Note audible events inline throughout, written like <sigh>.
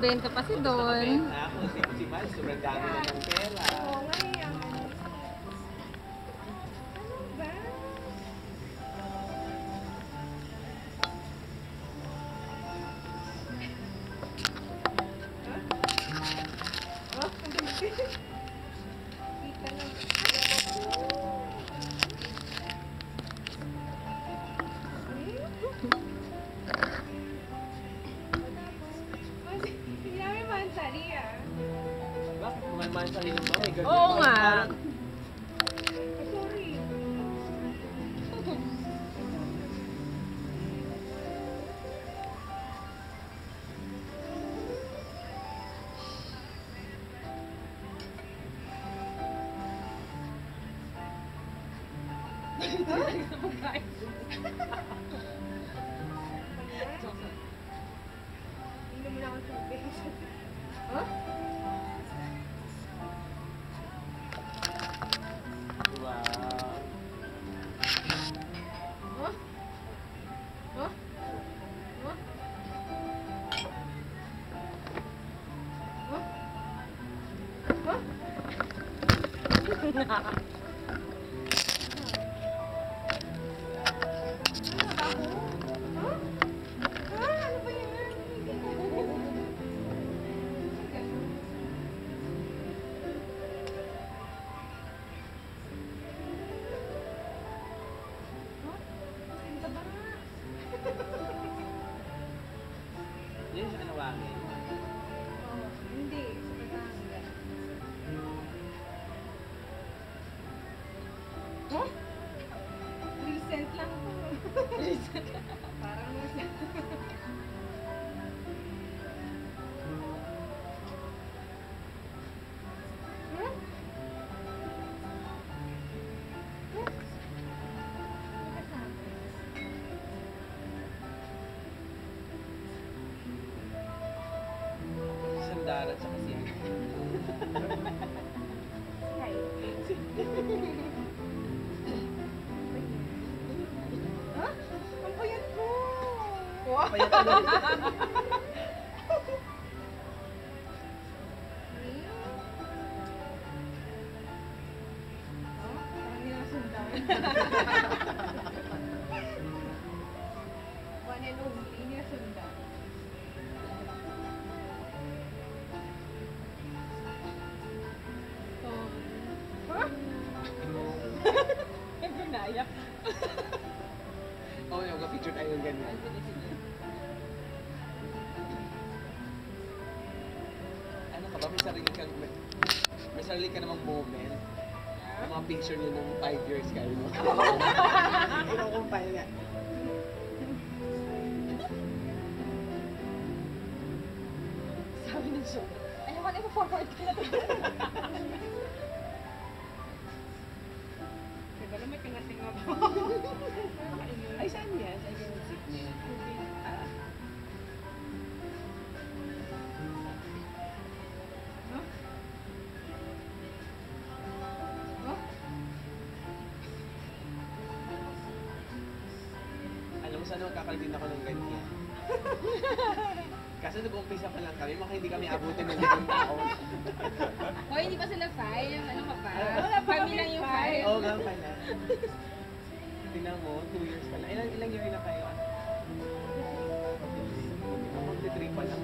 nakabenta pa si Don. Ako. Si, Mal, sobrang dami ng pera. Kumalman sa? May ganun. Oo nga. <laughs> Inom na akong tubig. Huh? Huh? <laughs> Parang? Isang darat sa kasi ano. <laughs> Payat. Oh, ninasundan. One and only, ninasundan. Oh. Huh? Nagunaya. Oo, yung picture tayo ng ganyan. Ka ba? May sarili kang... May, may sarili ka namang moment. Yung mga picture niyo nung 5 years kayo, no? Paano nga. Sabi ng show. Ayaw ka na forward ka na. Teka lang, may tinga-tinga <laughs> pa. Ay, saan yan? Saan yung music niya? Ah, mo saan magkakaroon ako ng ganyan? <laughs> Kasi nag-umpisa pa lang kami, maka hindi kami abutin ng <laughs> limang taon. Hoy, hindi pa sila five. Ano ka pa? Wala pa Kami lang yung five. Oo nga pala. Tingnan mo, 2 years pa lang. Ilang, ilang year na kayo? 3 pa lang.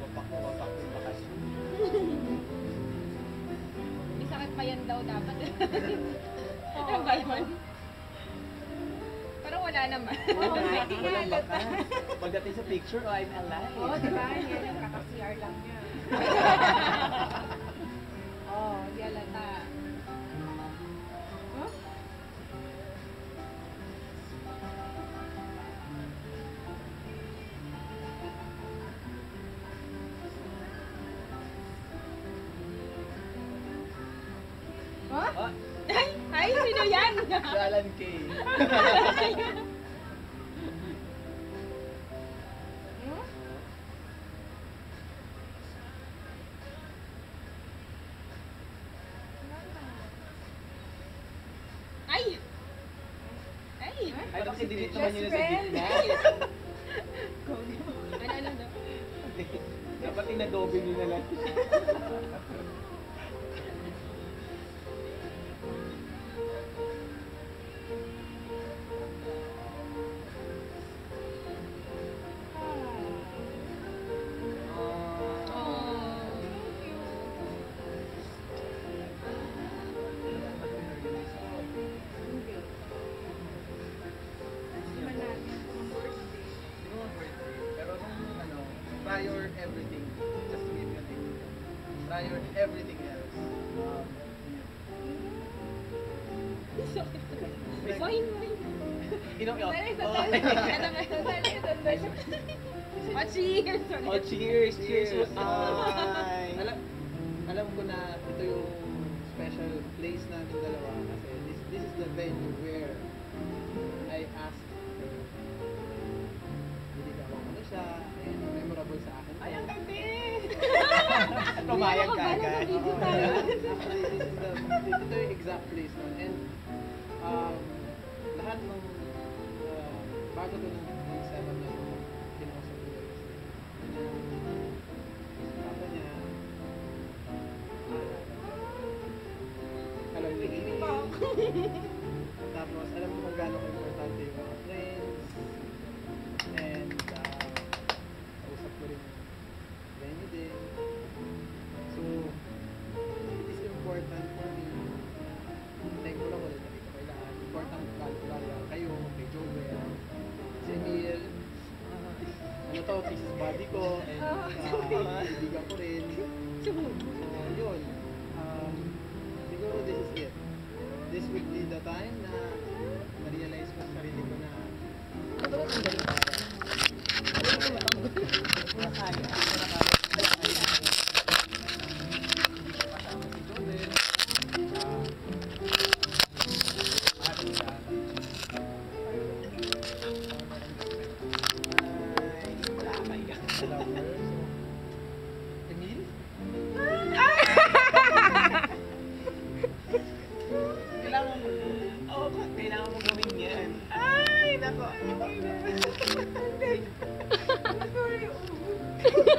Wapak ko, wapak ko, bakasyon. May sakit pa yan daw dapat. Oo. Ano ba yun? wala naman. Wala, hindi nga halata. Pagdating sa picture, oh, I'm alive. Oo, oh, di ba? Yan, kaka-CR lang niya. Oo, <laughs> oh, di halata. Huh? Huh? Oh. Ay, sino yan? si Alan K. Ay! Ay! Ay, kasi delete naman yun sa gitna. Ano, ano, ano? Dapat inadobe nyo na lang. Prior everything else, um, Wine, wine. Inom yun. Sandali, Oh. sandali. Sandali, sandali. <laughs> Oh, cheers! Oh, cheers! Cheers! Cheers. Ay. Alam, alam ko na ito yung special place natin dalawa kasi this, this is the venue where I asked hindi ka ako ano siya Tumayag ka agad. Hindi ako Oo. akala Actually, this is the, ito yung exact place nun. And um, lahat ng uh, bago ko nung nung seven na kinausap ko yung Papa niya, ah, alam niya. Tapos alam ko important for me. Thankful ako din nandito kay lahat. Important ka lang kayo, kay Joel, si Emil, ano to, thesis buddy ko, and <laughs> uh, kaibigan ko rin. So, yun. Um, siguro this is it. This would be the time na na-realize ko sa sarili ko na Emil?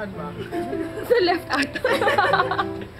Saan <laughs> left out. <laughs>